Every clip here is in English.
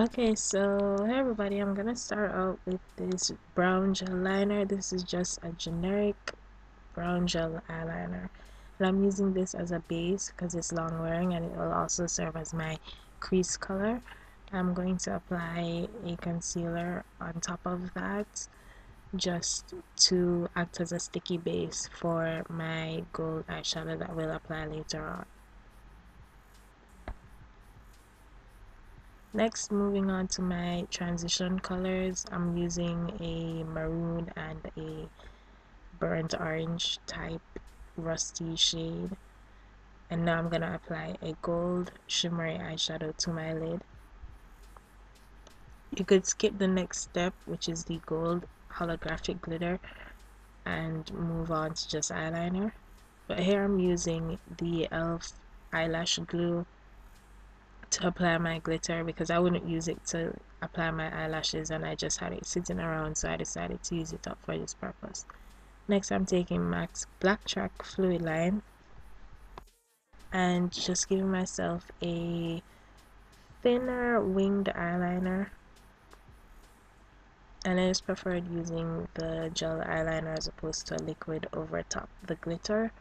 Okay, so hey everybody, I'm gonna start out with this brown gel liner. This is just a generic brown gel eyeliner. And I'm using this as a base because it's long wearing and it will also serve as my crease color. I'm going to apply a concealer on top of that just to act as a sticky base for my gold eyeshadow that we'll apply later on. Next, moving on to my transition colors, I'm using a maroon and a burnt orange type rusty shade. And now I'm going to apply a gold shimmery eyeshadow to my lid. You could skip the next step, which is the gold holographic glitter, and move on to just eyeliner. But here I'm using the e.l.f. eyelash glue to apply my glitter because I wouldn't use it to apply my eyelashes and I just had it sitting around so I decided to use it up for this purpose. Next I'm taking MAC's Blacktrack Fluidline and just giving myself a thinner winged eyeliner and I just preferred using the gel eyeliner as opposed to a liquid over top the glitter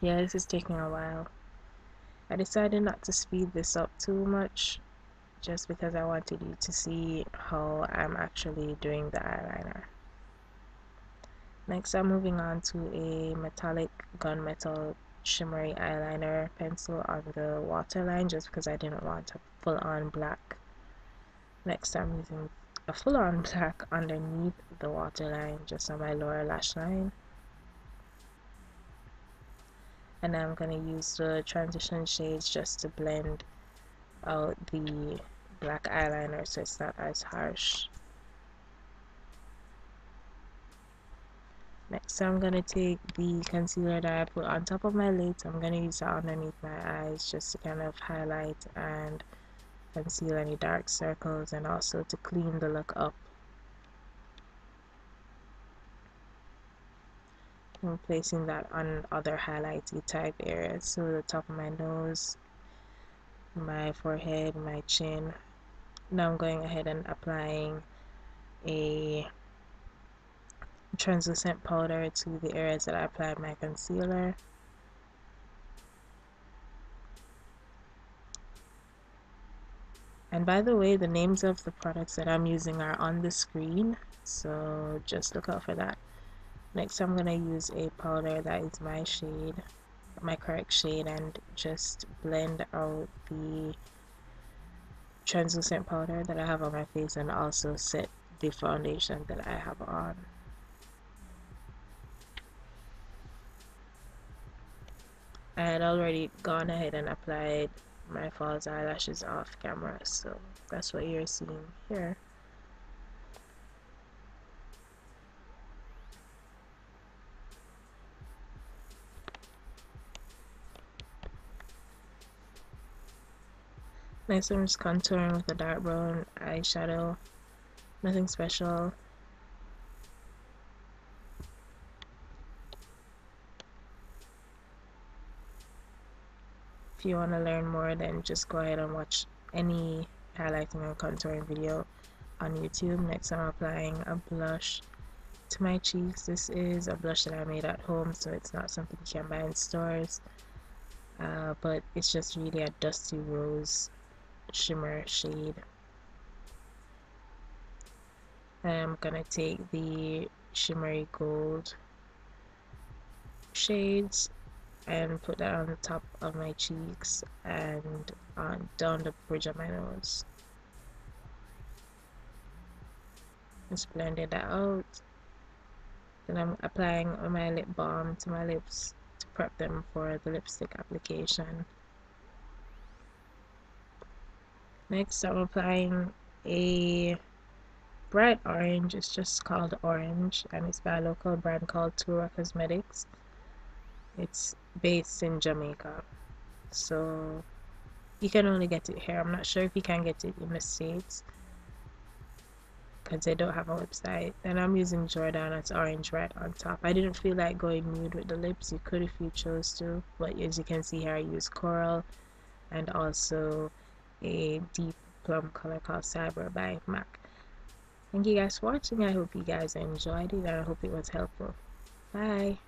yeah this is taking a while. I decided not to speed this up too much just because I wanted you to see how I'm actually doing the eyeliner. Next I'm moving on to a metallic gunmetal shimmery eyeliner pencil on the waterline just because I didn't want a full-on black. Next I'm using a full-on black underneath the waterline just on my lower lash line and I'm going to use the transition shades just to blend out the black eyeliner so it's not as harsh. Next I'm going to take the concealer that I put on top of my lids. I'm going to use that underneath my eyes just to kind of highlight and conceal any dark circles and also to clean the look up I'm placing that on other highlighty type areas. So the top of my nose my forehead my chin. Now I'm going ahead and applying a translucent powder to the areas that I applied my concealer. And by the way the names of the products that I'm using are on the screen. So just look out for that next I'm gonna use a powder that is my shade my correct shade and just blend out the translucent powder that I have on my face and also set the foundation that I have on. I had already gone ahead and applied my false eyelashes off camera so that's what you're seeing here Next I'm just contouring with a dark brown eyeshadow. Nothing special. If you want to learn more then just go ahead and watch any highlighting and contouring video on YouTube. Next I'm applying a blush to my cheeks. This is a blush that I made at home so it's not something you can buy in stores. Uh, but it's just really a dusty rose shimmer shade. I'm gonna take the shimmery gold shades and put that on the top of my cheeks and on down the bridge of my nose. Just blended that out. Then I'm applying my lip balm to my lips to prep them for the lipstick application. Next, I'm applying a bright orange. It's just called Orange, and it's by a local brand called Tura Cosmetics. It's based in Jamaica, so you can only get it here. I'm not sure if you can get it in the States, because they don't have a website and I'm using Jordana it's orange right on top I didn't feel like going nude with the lips you could if you chose to but as you can see here I use coral and also a deep plum color called Cyber by MAC. Thank you guys for watching. I hope you guys enjoyed it and I hope it was helpful. Bye